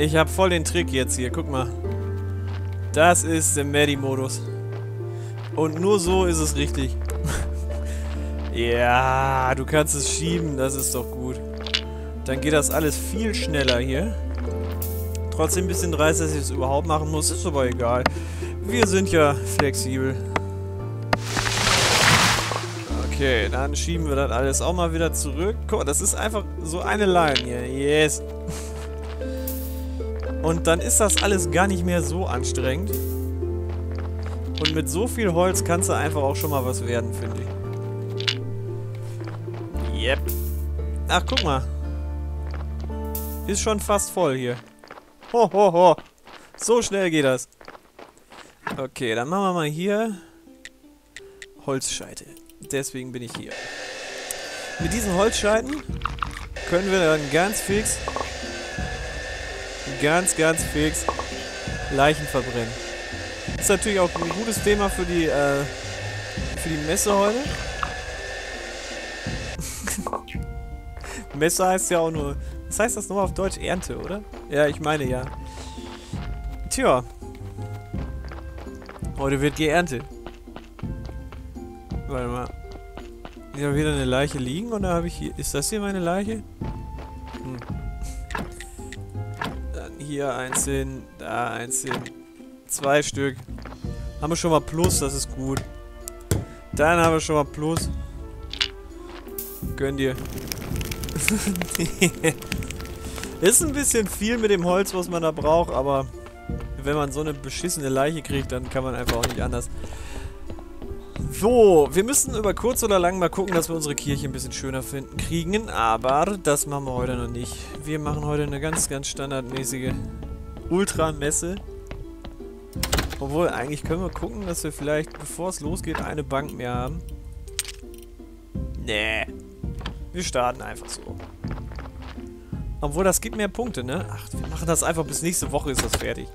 Ich habe voll den Trick jetzt hier. Guck mal. Das ist der Medi-Modus. Und nur so ist es richtig. ja, du kannst es schieben. Das ist doch gut. Dann geht das alles viel schneller hier. Trotzdem ein bisschen dreist, dass ich es überhaupt machen muss. Ist aber egal. Wir sind ja flexibel. Okay, dann schieben wir das alles auch mal wieder zurück. Guck mal, das ist einfach so eine Line hier. Yes. Und dann ist das alles gar nicht mehr so anstrengend. Und mit so viel Holz kannst du einfach auch schon mal was werden, finde ich. Yep. Ach, guck mal. Ist schon fast voll hier. Ho, ho, ho. So schnell geht das. Okay, dann machen wir mal hier Holzscheite. Deswegen bin ich hier. Mit diesen Holzscheiten können wir dann ganz fix, ganz, ganz fix Leichen verbrennen. Das ist natürlich auch ein gutes Thema für die, äh, für die Messe heute. Messe heißt ja auch nur... Was heißt das nochmal auf Deutsch? Ernte, oder? Ja, ich meine ja. Tja. Heute wird geerntet. Warte mal. Ich habe wieder eine Leiche liegen oder habe ich hier... Ist das hier meine Leiche? Hier eins hin, da eins hin. Zwei Stück. Haben wir schon mal Plus, das ist gut. Dann haben wir schon mal Plus. Gönn dir. ist ein bisschen viel mit dem Holz, was man da braucht, aber wenn man so eine beschissene Leiche kriegt, dann kann man einfach auch nicht anders. So, wir müssen über kurz oder lang mal gucken, dass wir unsere Kirche ein bisschen schöner finden kriegen, aber das machen wir heute noch nicht. Wir machen heute eine ganz, ganz standardmäßige Ultramesse. Obwohl, eigentlich können wir gucken, dass wir vielleicht, bevor es losgeht, eine Bank mehr haben. Nee. Wir starten einfach so. Obwohl, das gibt mehr Punkte, ne? Ach, wir machen das einfach bis nächste Woche ist das fertig.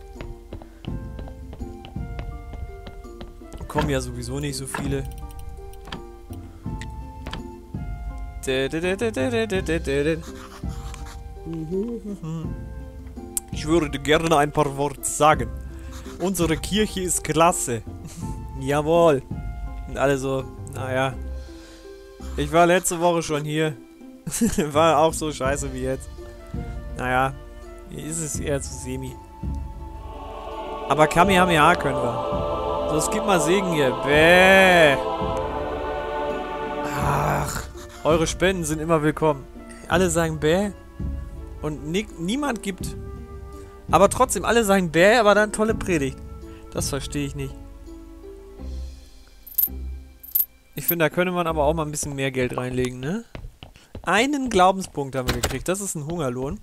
Kommen ja sowieso nicht so viele. Ich würde gerne ein paar Worte sagen. Unsere Kirche ist klasse. Jawohl. Und alle so, naja. Ich war letzte Woche schon hier. war auch so scheiße wie jetzt. Naja, ist es eher zu semi. Aber Kamehameha können wir. So, es gibt mal Segen hier. Bäh. Ach, eure Spenden sind immer willkommen. Alle sagen Bäh. Und niemand gibt. Aber trotzdem, alle sagen Bäh, aber dann tolle Predigt. Das verstehe ich nicht. Ich finde, da könnte man aber auch mal ein bisschen mehr Geld reinlegen, ne? Einen Glaubenspunkt haben wir gekriegt. Das ist ein Hungerlohn.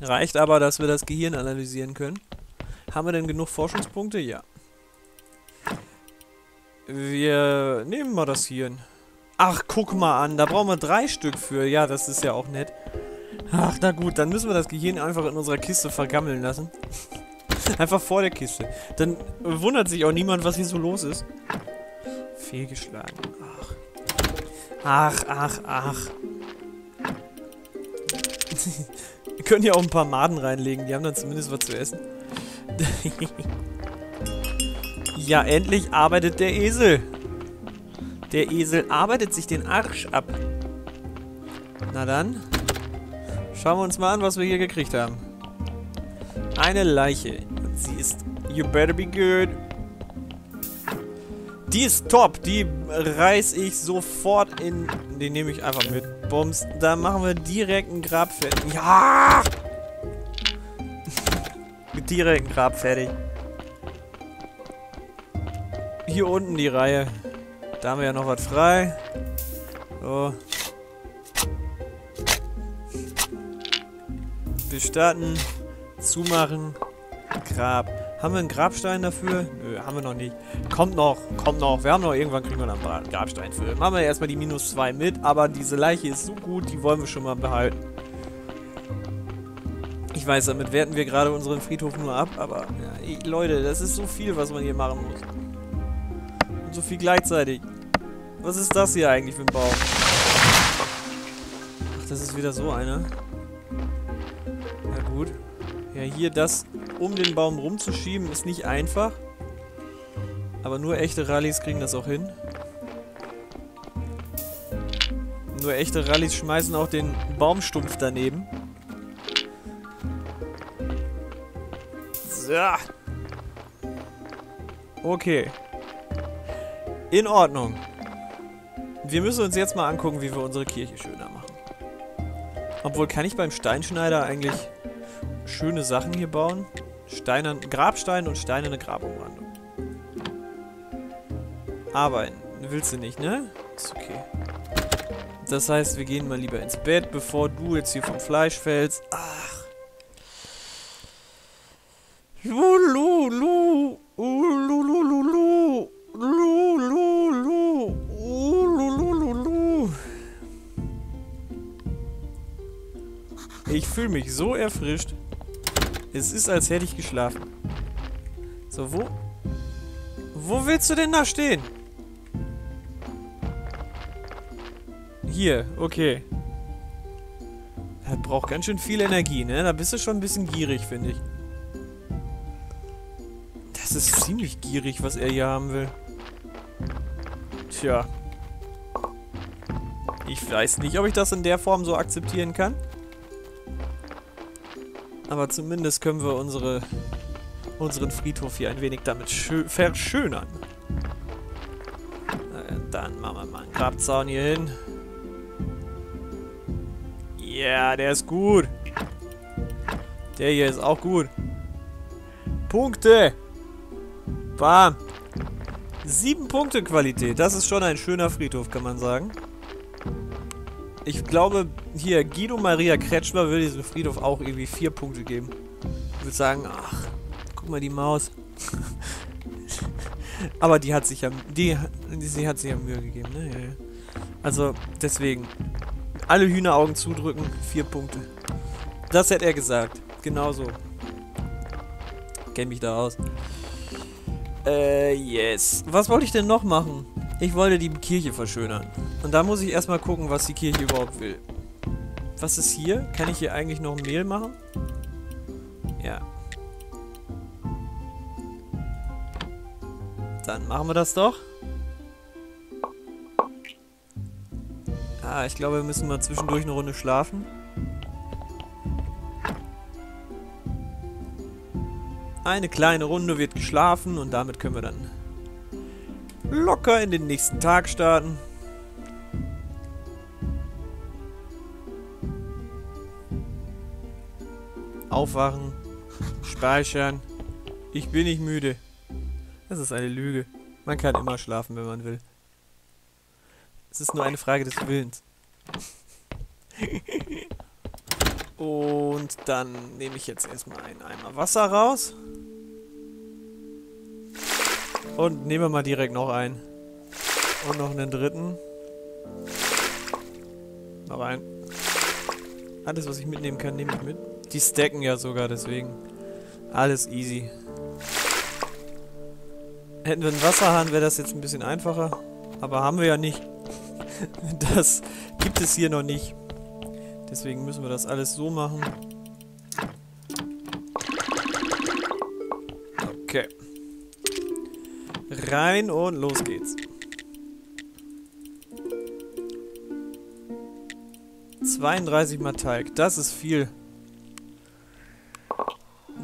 Reicht aber, dass wir das Gehirn analysieren können. Haben wir denn genug Forschungspunkte? Ja. Wir nehmen mal das Hirn. Ach, guck mal an. Da brauchen wir drei Stück für. Ja, das ist ja auch nett. Ach, na gut. Dann müssen wir das Gehirn einfach in unserer Kiste vergammeln lassen. einfach vor der Kiste. Dann wundert sich auch niemand, was hier so los ist. Fehlgeschlagen. Ach. Ach, ach, ach. Wir können ja auch ein paar Maden reinlegen. Die haben dann zumindest was zu essen. ja, endlich arbeitet der Esel. Der Esel arbeitet sich den Arsch ab. Na dann. Schauen wir uns mal an, was wir hier gekriegt haben. Eine Leiche. Sie ist... You better be good. Die ist top. Die reiß ich sofort in... Die nehme ich einfach mit. Bums. Da machen wir direkt ein Grab fertig. Ja! direkt ein Grab fertig. Hier unten die Reihe. Da haben wir ja noch was frei. So. Bestatten. Zumachen. Grab. Haben wir einen Grabstein dafür? Nö, haben wir noch nicht. Kommt noch, kommt noch. Wir haben noch, irgendwann kriegen wir dann einen Grabstein für. Machen wir erstmal die minus 2 mit, aber diese Leiche ist so gut, die wollen wir schon mal behalten. Ich weiß, damit werten wir gerade unseren Friedhof nur ab, aber ja, Leute, das ist so viel, was man hier machen muss. So viel gleichzeitig. Was ist das hier eigentlich für ein Baum? Ach, das ist wieder so einer. Ja gut. Ja, hier das um den Baum rumzuschieben ist nicht einfach. Aber nur echte Rallyes kriegen das auch hin. Nur echte Rallyes schmeißen auch den Baumstumpf daneben. So. Okay. In Ordnung. Wir müssen uns jetzt mal angucken, wie wir unsere Kirche schöner machen. Obwohl, kann ich beim Steinschneider eigentlich schöne Sachen hier bauen? Steinern, Grabstein und steinerne Grabumrandung. Arbeiten. Willst du nicht, ne? Ist okay. Das heißt, wir gehen mal lieber ins Bett, bevor du jetzt hier vom Fleisch fällst. Ach. Lulu, lu, Ich fühle mich so erfrischt. Es ist, als hätte ich geschlafen. So, wo? Wo willst du denn da stehen? Hier, okay. Er braucht ganz schön viel Energie, ne? Da bist du schon ein bisschen gierig, finde ich. Das ist ziemlich gierig, was er hier haben will. Tja. Ich weiß nicht, ob ich das in der Form so akzeptieren kann. Aber zumindest können wir unsere, unseren Friedhof hier ein wenig damit verschönern. Dann machen wir mal einen Grabzaun hier hin. Ja, yeah, der ist gut. Der hier ist auch gut. Punkte. Bam. Sieben Punkte Qualität. Das ist schon ein schöner Friedhof, kann man sagen. Ich glaube, hier, Guido Maria Kretschmer würde diesem Friedhof auch irgendwie vier Punkte geben. Ich würde sagen, ach, guck mal die Maus. Aber die hat sich ja, die, sie hat sich ja Mühe gegeben, ne? Also, deswegen, alle Hühneraugen zudrücken, vier Punkte. Das hätte er gesagt. Genauso. Kenn mich da aus. Äh, yes. Was wollte ich denn noch machen? Ich wollte die Kirche verschönern. Und da muss ich erstmal gucken, was die Kirche überhaupt will. Was ist hier? Kann ich hier eigentlich noch Mehl machen? Ja. Dann machen wir das doch. Ah, ich glaube, wir müssen mal zwischendurch eine Runde schlafen. Eine kleine Runde wird geschlafen und damit können wir dann locker in den nächsten Tag starten. Aufwachen, speichern. Ich bin nicht müde. Das ist eine Lüge. Man kann immer schlafen, wenn man will. Es ist nur eine Frage des Willens. Und dann nehme ich jetzt erstmal einen Eimer Wasser raus. Und nehmen wir mal direkt noch einen. Und noch einen dritten. Noch einen. Alles, was ich mitnehmen kann, nehme ich mit. Die stacken ja sogar, deswegen. Alles easy. Hätten wir einen Wasserhahn, wäre das jetzt ein bisschen einfacher. Aber haben wir ja nicht. Das gibt es hier noch nicht. Deswegen müssen wir das alles so machen. Okay. Rein und los geht's. 32 mal Teig, das ist viel.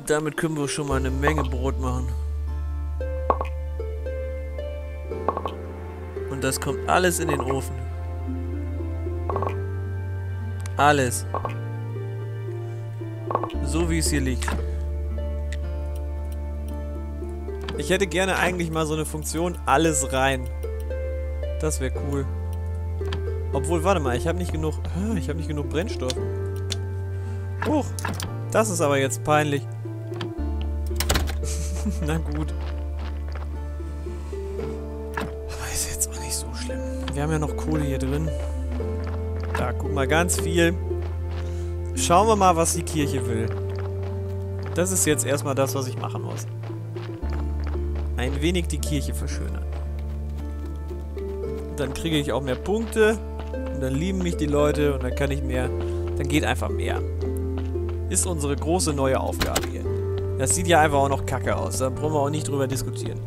Damit können wir schon mal eine Menge Brot machen. Und das kommt alles in den Ofen. Alles. So wie es hier liegt. Ich hätte gerne eigentlich mal so eine Funktion, alles rein. Das wäre cool. Obwohl, warte mal, ich habe nicht genug... Ich habe nicht genug Brennstoff. Huch, das ist aber jetzt peinlich. Na gut. Aber ist jetzt auch nicht so schlimm. Wir haben ja noch Kohle hier drin. Da, guck mal, ganz viel. Schauen wir mal, was die Kirche will. Das ist jetzt erstmal das, was ich machen muss ein wenig die Kirche verschönern. Dann kriege ich auch mehr Punkte und dann lieben mich die Leute und dann kann ich mehr, dann geht einfach mehr. ist unsere große neue Aufgabe hier. Das sieht ja einfach auch noch kacke aus. Da brauchen wir auch nicht drüber diskutieren.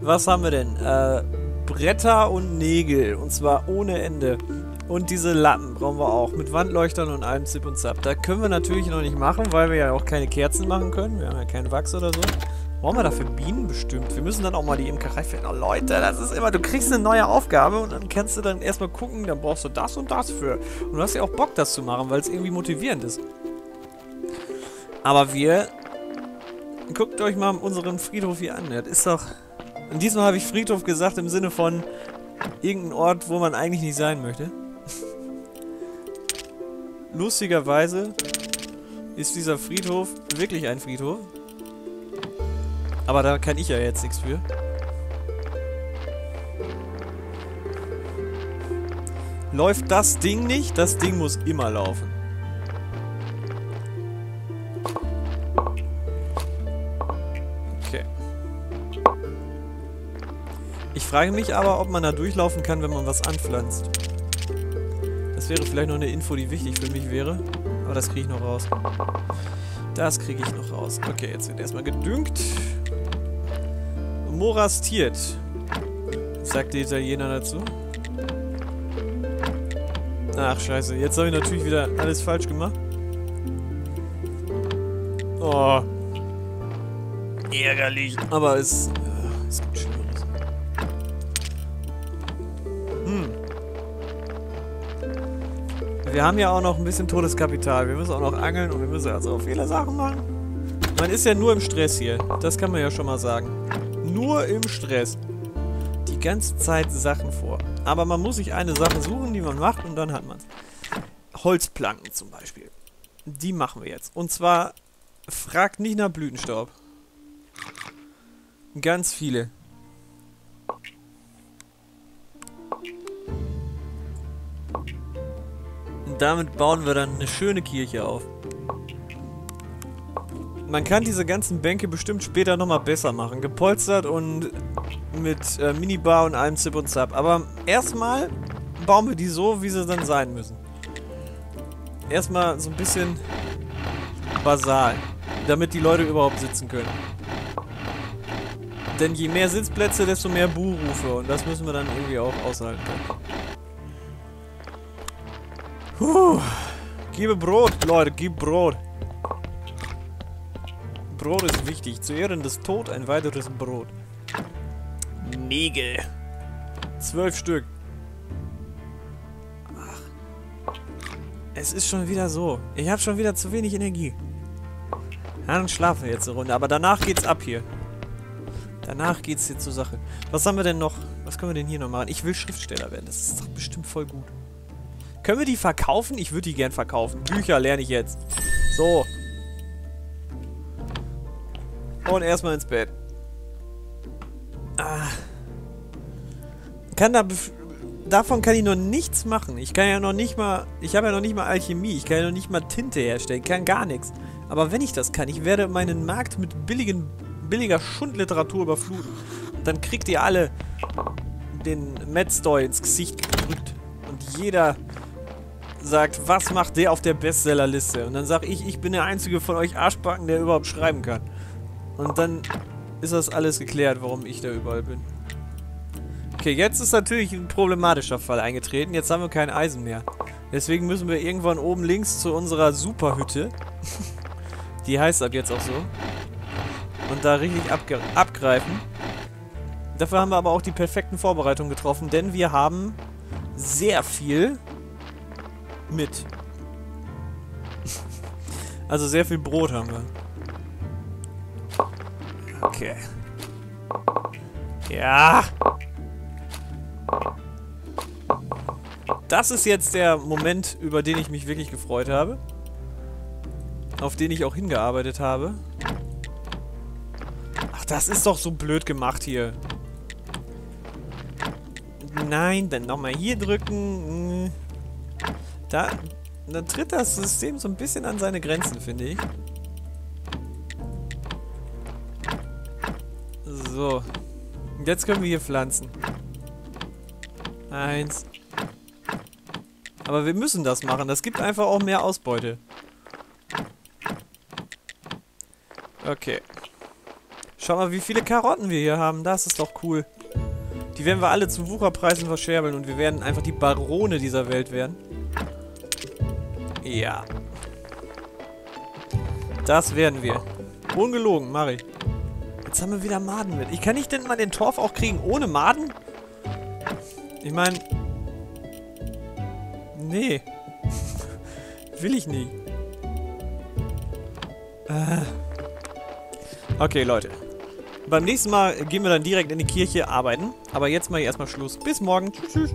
Was haben wir denn? Äh, Bretter und Nägel. Und zwar ohne Ende. Und diese Latten brauchen wir auch. Mit Wandleuchtern und allem Zip und Zap. Da können wir natürlich noch nicht machen, weil wir ja auch keine Kerzen machen können. Wir haben ja keinen Wachs oder so. Brauchen wir dafür Bienen bestimmt? Wir müssen dann auch mal die Imkerei finden. Oh Leute, das ist immer, du kriegst eine neue Aufgabe und dann kannst du dann erstmal gucken, dann brauchst du das und das für. Und du hast ja auch Bock, das zu machen, weil es irgendwie motivierend ist. Aber wir... Guckt euch mal unseren Friedhof hier an. Das ist doch... Und diesmal habe ich Friedhof gesagt im Sinne von irgendein Ort, wo man eigentlich nicht sein möchte. Lustigerweise ist dieser Friedhof wirklich ein Friedhof. Aber da kann ich ja jetzt nichts für. Läuft das Ding nicht? Das Ding muss immer laufen. Okay. Ich frage mich aber, ob man da durchlaufen kann, wenn man was anpflanzt. Das wäre vielleicht noch eine Info, die wichtig für mich wäre. Aber das kriege ich noch raus. Das kriege ich noch raus. Okay, jetzt wird erstmal gedüngt morastiert. Sagt der Italiener dazu. Ach, scheiße. Jetzt habe ich natürlich wieder alles falsch gemacht. Oh. Ärgerlich. Aber es... Äh, es gibt Schlimmeres. Hm. Wir haben ja auch noch ein bisschen Todeskapital. Wir müssen auch noch angeln und wir müssen also auch viele Sachen machen. Man ist ja nur im Stress hier. Das kann man ja schon mal sagen nur im Stress die ganze Zeit Sachen vor. Aber man muss sich eine Sache suchen, die man macht und dann hat man es. Holzplanken zum Beispiel. Die machen wir jetzt. Und zwar, fragt nicht nach Blütenstaub. Ganz viele. Und damit bauen wir dann eine schöne Kirche auf. Man kann diese ganzen Bänke bestimmt später nochmal besser machen. Gepolstert und mit äh, Minibar und allem Zip und Zap. Aber erstmal bauen wir die so, wie sie dann sein müssen. Erstmal so ein bisschen basal. Damit die Leute überhaupt sitzen können. Denn je mehr Sitzplätze, desto mehr Buhrufe. Und das müssen wir dann irgendwie auch aushalten. Puh. Gebe Brot, Leute, gib Brot. Brot ist wichtig. Zu Ehren des Tod ein weiteres Brot. Nägel. Zwölf Stück. Ach. Es ist schon wieder so. Ich habe schon wieder zu wenig Energie. Dann schlafen wir jetzt eine Runde. Aber danach geht's ab hier. Danach geht's hier zur Sache. Was haben wir denn noch? Was können wir denn hier noch machen? Ich will Schriftsteller werden. Das ist doch bestimmt voll gut. Können wir die verkaufen? Ich würde die gern verkaufen. Bücher lerne ich jetzt. So. Und erstmal ins Bett. Ah. Kann da... Davon kann ich noch nichts machen. Ich kann ja noch nicht mal... Ich habe ja noch nicht mal Alchemie. Ich kann ja noch nicht mal Tinte herstellen. Ich kann gar nichts. Aber wenn ich das kann, ich werde meinen Markt mit billigen, billiger Schundliteratur überfluten. Dann kriegt ihr alle den Metstoy ins Gesicht gedrückt. Und jeder sagt, was macht der auf der Bestsellerliste? Und dann sage ich, ich bin der einzige von euch Arschbacken, der überhaupt schreiben kann. Und dann ist das alles geklärt, warum ich da überall bin. Okay, jetzt ist natürlich ein problematischer Fall eingetreten. Jetzt haben wir kein Eisen mehr. Deswegen müssen wir irgendwann oben links zu unserer Superhütte. Die heißt ab jetzt auch so. Und da richtig abgreifen. Dafür haben wir aber auch die perfekten Vorbereitungen getroffen, denn wir haben sehr viel mit. also sehr viel Brot haben wir. Okay. Ja. Das ist jetzt der Moment, über den ich mich wirklich gefreut habe. Auf den ich auch hingearbeitet habe. Ach, das ist doch so blöd gemacht hier. Nein, dann nochmal hier drücken. Da, da tritt das System so ein bisschen an seine Grenzen, finde ich. So. Und jetzt können wir hier pflanzen. Eins. Aber wir müssen das machen. Das gibt einfach auch mehr Ausbeute. Okay. Schau mal, wie viele Karotten wir hier haben. Das ist doch cool. Die werden wir alle zu Wucherpreisen verscherbeln und wir werden einfach die Barone dieser Welt werden. Ja. Das werden wir. Ungelogen, Mari. Jetzt haben wir wieder Maden mit. Ich kann nicht denn mal den Torf auch kriegen ohne Maden? Ich meine... Nee. Will ich nicht. Äh. Okay, Leute. Beim nächsten Mal gehen wir dann direkt in die Kirche arbeiten. Aber jetzt mache ich erstmal Schluss. Bis morgen. Tschüss, tschüss.